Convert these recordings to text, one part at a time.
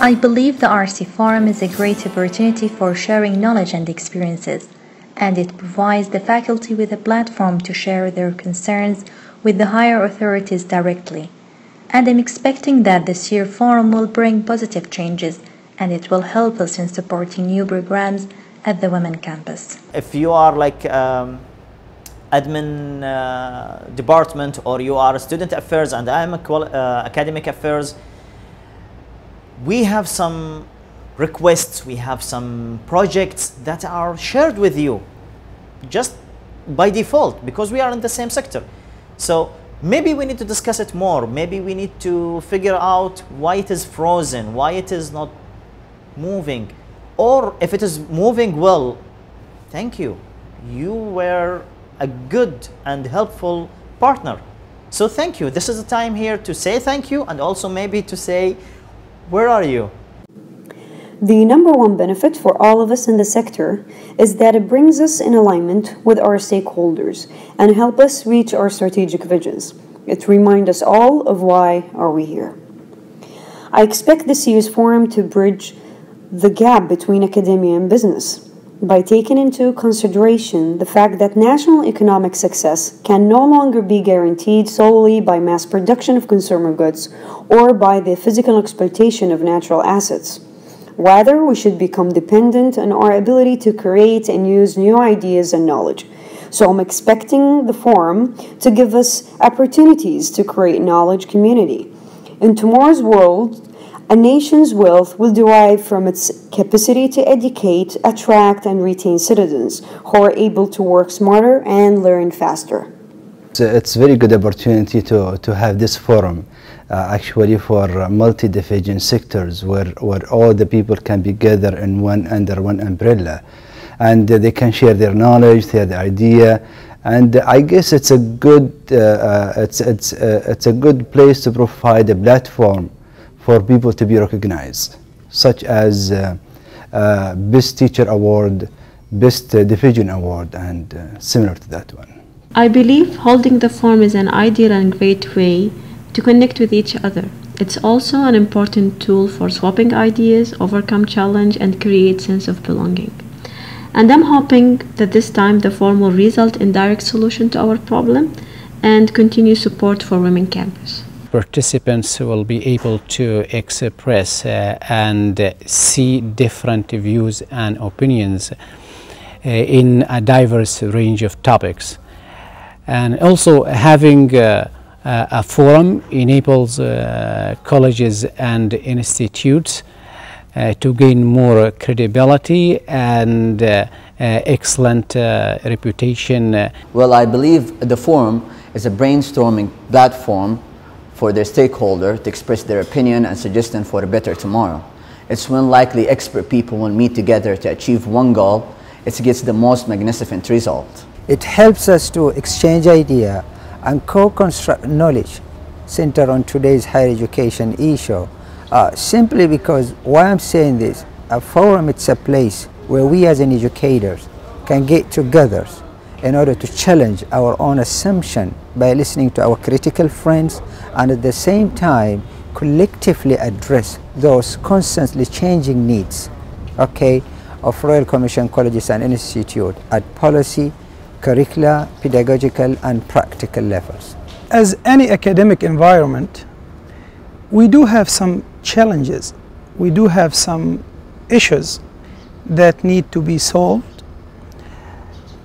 I believe the RC Forum is a great opportunity for sharing knowledge and experiences, and it provides the faculty with a platform to share their concerns with the higher authorities directly. And I'm expecting that this year forum will bring positive changes and it will help us in supporting new programs at the Women Campus. If you are like um admin uh, department or you are student affairs and I'm a uh, academic affairs, we have some requests, we have some projects that are shared with you just by default because we are in the same sector. So maybe we need to discuss it more. Maybe we need to figure out why it is frozen, why it is not moving. Or if it is moving well, thank you. You were a good and helpful partner. So thank you. This is the time here to say thank you and also maybe to say, where are you? The number one benefit for all of us in the sector is that it brings us in alignment with our stakeholders and help us reach our strategic visions. It reminds us all of why are we here. I expect this year's forum to bridge the gap between academia and business by taking into consideration the fact that national economic success can no longer be guaranteed solely by mass production of consumer goods or by the physical exploitation of natural assets. Rather, we should become dependent on our ability to create and use new ideas and knowledge. So I'm expecting the forum to give us opportunities to create knowledge community. In tomorrow's world, a nation's wealth will derive from its capacity to educate, attract, and retain citizens who are able to work smarter and learn faster. It's a very good opportunity to, to have this forum uh, actually for uh, multi-division sectors where, where all the people can be gathered in one under one umbrella and uh, they can share their knowledge, their idea and I guess it's a good uh, uh, it's, it's, uh, it's a good place to provide a platform for people to be recognized such as uh, uh, Best Teacher Award, Best uh, Division Award and similar to that one. I believe holding the forum is an ideal and great way to connect with each other. It's also an important tool for swapping ideas, overcome challenge, and create sense of belonging. And I'm hoping that this time the forum will result in direct solution to our problem and continue support for Women Campus. Participants will be able to express uh, and see different views and opinions uh, in a diverse range of topics. And also having uh, a forum enables colleges and institutes uh, to gain more credibility and uh, excellent reputation. Well, I believe the forum is a brainstorming platform for their stakeholder to express their opinion and suggestion for a better tomorrow. It's when likely expert people will meet together to achieve one goal, it gets the most magnificent result. It helps us to exchange idea and co-construct knowledge centered on today's higher education issue. Uh, simply because why I'm saying this, a forum it's a place where we as an educators can get together in order to challenge our own assumption by listening to our critical friends and at the same time collectively address those constantly changing needs okay, of Royal Commission colleges and institute at policy, curricula, pedagogical and practical levels. As any academic environment, we do have some challenges. We do have some issues that need to be solved.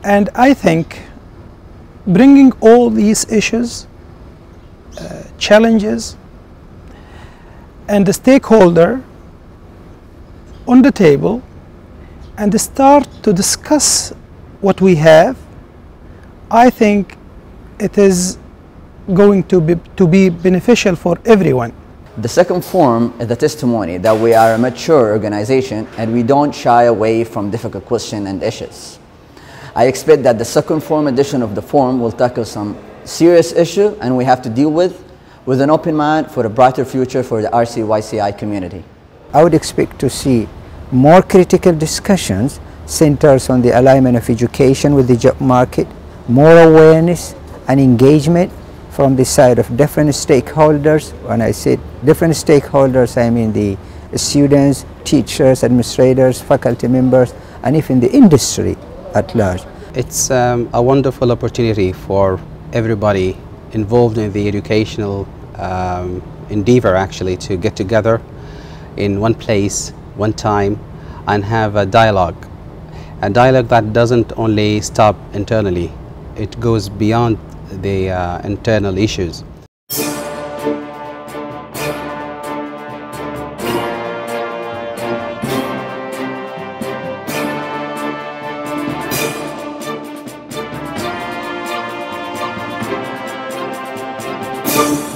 And I think bringing all these issues, uh, challenges, and the stakeholder on the table and start to discuss what we have I think it is going to be, to be beneficial for everyone. The second form is the testimony that we are a mature organization and we don't shy away from difficult questions and issues. I expect that the second form edition of the forum will tackle some serious issue and we have to deal with with an open mind for a brighter future for the RCYCI community. I would expect to see more critical discussions centers on the alignment of education with the job market, more awareness and engagement from the side of different stakeholders. When I say different stakeholders, I mean the students, teachers, administrators, faculty members, and even the industry at large. It's um, a wonderful opportunity for everybody involved in the educational um, endeavor actually to get together in one place, one time, and have a dialogue. A dialogue that doesn't only stop internally, it goes beyond the uh, internal issues. Thank